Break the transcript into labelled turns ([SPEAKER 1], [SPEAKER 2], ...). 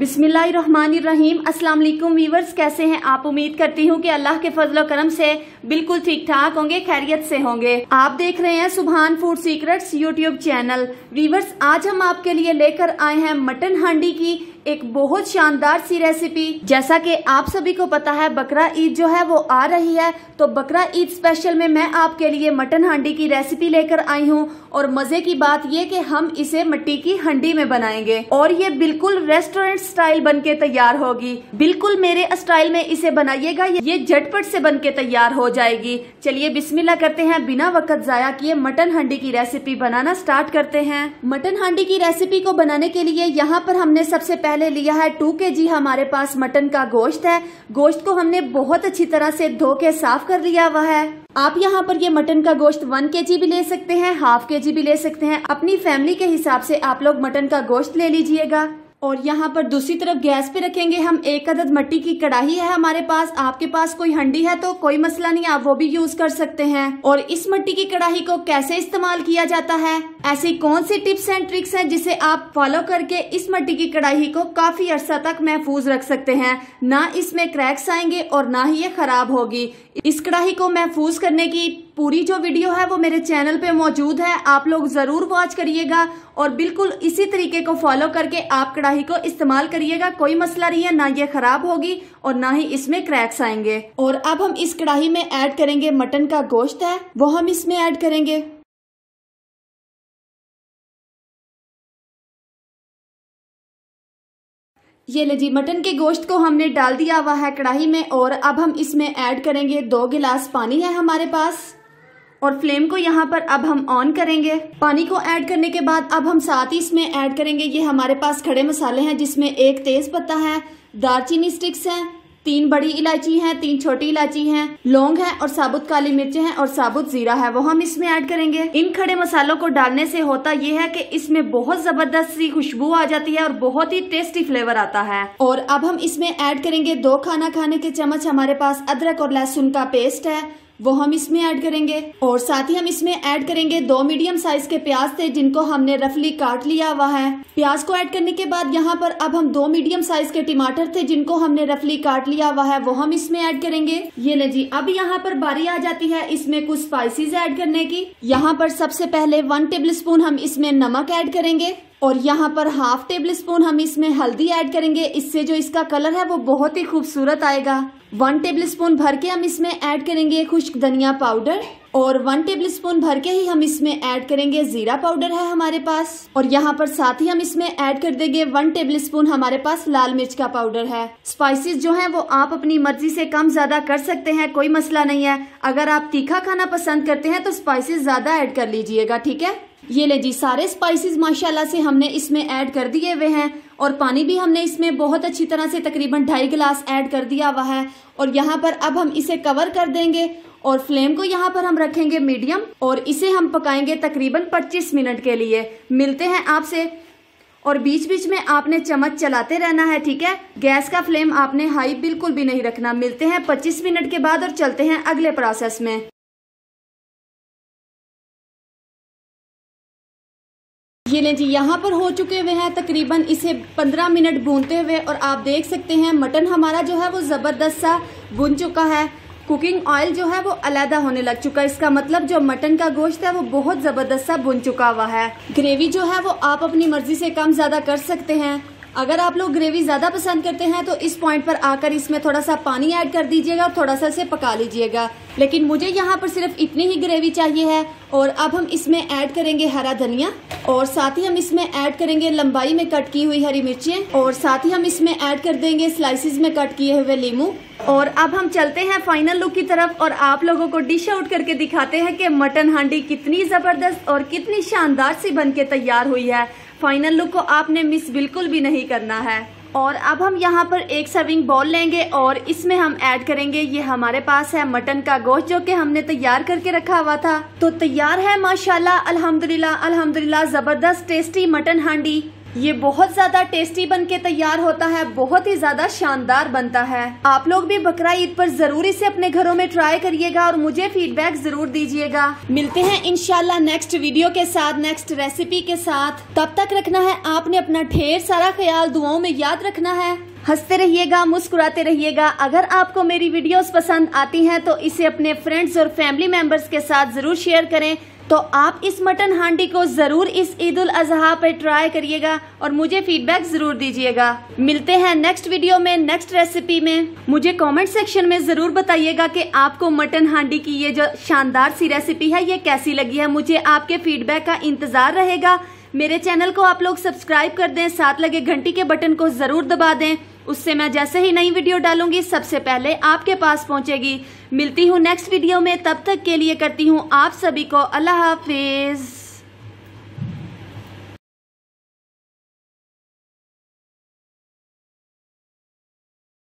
[SPEAKER 1] बिस्मिल्लाहिर्रहमानिर्रहीम। अस्सलाम वालेकुम वीवर्स कैसे हैं आप? उम्मीद करती हूँ कि अल्लाह के फजल करम से बिल्कुल ठीक ठाक होंगे, खैरियत से होंगे। आप देख रहे हैं Subhan food secrets YouTube channel. Viewers आज हम आपके लिए लेकर आए हैं मटन हांडी की एक बहुत शानदार सी रेसिपी जैसा कि आप सभी को पता है, बकरा ईद जो है वो आ रही है। तो बकरा ईद स्पेशल में मैं आपके लिए मटन हांडी की रेसिपी लेकर आई हूँ और मज़े की बात ये कि हम इसे मिट्टी की हंडी में बनाएँगे। और ये बिल्कुल रेस्टोरेंट स्टाइल बन के तैयार होगी। बिल्कुल मेरे स्टाइल में इसे बनाइएगा, ये झटपट से बन के तैयार हो जाएगी। चलिए बिस्मिल्लाह करते हैं। बिना वक्त जाया किए मटन हांडी की रेसिपी बनाना स्टार्ट करते हैं। मटन हांडी की रेसिपी को बनाने के लिए यहाँ पर हमने सबसे पहले लिया है। टू के जी हमारे पास मटन का गोश्त है। गोश्त को हमने बहुत अच्छी तरह से धो के साफ़ कर लिया हुआ है। आप यहाँ पर ये मटन का गोश्त वन के जी भी ले सकते हैं, हाफ़ के जी भी ले सकते हैं। अपनी फैमिली के हिसाब से आप लोग मटन का गोश्त ले लीजिएगा। और यहाँ पर दूसरी तरफ़ गैस पे रखेंगे हम। एक अदद मट्टी की कढ़ाई है हमारे पास। आपके पास कोई हंडी है तो कोई मसला नहीं, आप वो भी यूज़ कर सकते हैं। और इस मट्टी की कढ़ाई को कैसे इस्तेमाल किया जाता है? ऐसी कौन सी टिप्स एंड ट्रिक्स हैं जिसे आप फॉलो करके इस मट्टी की कढ़ाई को काफ़ी अरसा तक महफूज रख सकते हैं? ना इसमें क्रैक्स आएँगे और ना ही ये खराब होगी। इस कढ़ाई को महफूज करने की पूरी जो वीडियो है वो मेरे चैनल पे मौजूद है। आप लोग ज़रूर वॉच करिएगा और बिल्कुल इसी तरीके को फॉलो करके आप कढ़ाई को इस्तेमाल करिएगा। कोई मसला नहीं है, ना ये खराब होगी और ना ही इसमें क्रैक्स आएँगे। और अब हम इस कढ़ाई में ऐड करेंगे मटन का गोश्त है, वो हम इसमें ऐड करेंगे। ये ले जी, मटन के गोश्त को हमने डाल दिया हुआ है कढ़ाई में और अब हम इसमें ऐड करेंगे दो गिलास पानी है हमारे पास। और फ्लेम को यहाँ पर अब हम ऑन करेंगे। पानी को ऐड करने के बाद अब हम साथ ही इसमें ऐड करेंगे। ये हमारे पास खड़े मसाले हैं, जिसमें एक तेज पत्ता है, दालचीनी स्टिक्स हैं, तीन बड़ी इलायची हैं, तीन छोटी इलायची हैं, लौंग है और साबुत काली मिर्चें हैं और साबुत जीरा है। वो हम इसमें ऐड करेंगे। इन खड़े मसालों को डालने से होता ये है कि इसमें बहुत ज़बरदस्त सी खुशबू आ जाती है और बहुत ही टेस्टी फ्लेवर आता है। और अब हम इसमें ऐड करेंगे दो खाना खाने के चम्मच हमारे पास अदरक और लहसुन का पेस्ट है। वो हम इसमें ऐड करेंगे। और साथ ही हम इसमें ऐड करेंगे दो मीडियम साइज़ के प्याज थे, जिनको हमने रफली काट लिया हुआ है। प्याज को ऐड करने के बाद यहाँ पर अब हम दो मीडियम साइज़ के टमाटर थे, जिनको हमने रफली काट लिया हुआ है, वो हम इसमें ऐड करेंगे। ये ले जी, अब यहाँ पर बारी आ जाती है इसमें कुछ स्पाइसेस ऐड करने की। यहाँ पर सबसे पहले वन टेबल स्पून हम इसमें नमक ऐड करेंगे। और यहाँ पर हाफ़ टेबल स्पून हम इसमें हल्दी ऐड करेंगे। इससे जो इसका कलर है, वो बहुत ही खूबसूरत आएगा। वन टेबल स्पून भर के हम इसमें ऐड करेंगे खुश्क धनिया पाउडर और वन टेबल स्पून भर के ही हम इसमें ऐड करेंगे जीरा पाउडर है हमारे पास। और यहाँ पर साथ ही हम इसमें ऐड कर देंगे वन टेबल स्पून हमारे पास लाल मिर्च का पाउडर है। स्पाइसेस जो हैं, वो आप अपनी मर्ज़ी से कम ज़्यादा कर सकते हैं, कोई मसला नहीं है। अगर आप तीखा खाना पसंद करते हैं तो स्पाइसेस ज़्यादा ऐड कर लीजिएगा, ठीक है? ये ले जी, सारे स्पाइसेस माशाल्लाह से हमने इसमें ऐड कर दिए हुए हैं और पानी भी हमने इसमें बहुत अच्छी तरह से तकरीबन ढाई गिलास ऐड कर दिया हुआ है। और यहाँ पर अब हम इसे कवर कर देंगे और फ्लेम को यहाँ पर हम रखेंगे मीडियम और इसे हम पकाएँगे तकरीबन 25 मिनट के लिए। मिलते हैं आपसे। और बीच बीच में आपने चम्मच चलाते रहना है, ठीक है? गैस का फ्लेम आपने हाई बिल्कुल भी नहीं रखना। मिलते हैं 25 मिनट के बाद और चलते हैं अगले प्रोसेस में। ये लें जी, यहाँ पर हो चुके हुए हैं तकरीबन इसे 15 मिनट भूनते हुए और आप देख सकते हैं मटन हमारा जो है वो ज़बरदस्त सा भुन चुका है। कुकिंग ऑयल जो है वो अलहदा होने लग चुका है। इसका मतलब जो मटन का गोश्त है वो बहुत ज़बरदस्त सा भुन चुका हुआ है। ग्रेवी जो है वो आप अपनी मर्ज़ी से कम ज़्यादा कर सकते हैं। अगर आप लोग ग्रेवी ज़्यादा पसंद करते हैं तो इस पॉइंट पर आकर इसमें थोड़ा सा पानी ऐड कर दीजिएगा और थोड़ा सा इसे पका लीजिएगा। लेकिन मुझे यहाँ पर सिर्फ़ इतनी ही ग्रेवी चाहिए है और अब हम इसमें ऐड करेंगे हरा धनिया और साथ ही हम इसमें ऐड करेंगे लंबाई में कट की हुई हरी मिर्चें और साथ ही हम इसमें ऐड कर देंगे स्लाइसिस में कट किए हुए लीमू। और अब हम चलते हैं फाइनल लुक की तरफ़ और आप लोगों को डिश आउट करके दिखाते हैं कि मटन हांडी कितनी ज़बरदस्त और कितनी शानदार सी बन के तैयार हुई है। फाइनल लुक को आपने मिस बिल्कुल भी नहीं करना है। और अब हम यहाँ पर एक सर्विंग बॉल लेंगे और इसमें हम ऐड करेंगे, ये हमारे पास है मटन का गोश्त जो कि हमने तैयार करके रखा हुआ था। तो तैयार है, माशाल्लाह, अल्हम्दुलिल्लाह अल्हम्दुलिल्लाह, ज़बरदस्त, टेस्टी मटन हांडी। ये बहुत ज़्यादा टेस्टी बन के तैयार होता है, बहुत ही ज़्यादा शानदार बनता है। आप लोग भी बकरा ईद पर ज़रूरी से अपने घरों में ट्राई करिएगा और मुझे फीडबैक ज़रूर दीजिएगा। मिलते हैं इनशाला नेक्स्ट वीडियो के साथ नेक्स्ट रेसिपी के साथ। तब तक रखना है आपने अपना ढेर सारा ख्याल, दुआओं में याद रखना है। हँसते रहिएगा, मुस्कुराते रहिएगा। अगर आपको मेरी वीडियोस पसंद आती हैं तो इसे अपने फ्रेंड्स और फैमिली मेंबर्स के साथ ज़रूर शेयर करें। तो आप इस मटन हांडी को ज़रूर इस ईद उल अजहा पर ट्राई करिएगा और मुझे फीडबैक ज़रूर दीजिएगा। मिलते हैं नेक्स्ट वीडियो में नेक्स्ट रेसिपी में। मुझे कमेंट सेक्शन में ज़रूर बताइएगा कि आपको मटन हांडी की ये जो शानदार सी रेसिपी है, ये कैसी लगी है। मुझे आपके फीडबैक का इंतज़ार रहेगा। मेरे चैनल को आप लोग सब्सक्राइब कर दें, साथ लगे घंटी के बटन को ज़रूर दबा दें। उससे मैं जैसे ही नई वीडियो डालूँगी, सबसे पहले आपके पास पहुंचेगी। मिलती हूँ नेक्स्ट वीडियो में, तब तक के लिए करती हूँ आप सभी को अल्लाह हाफिज।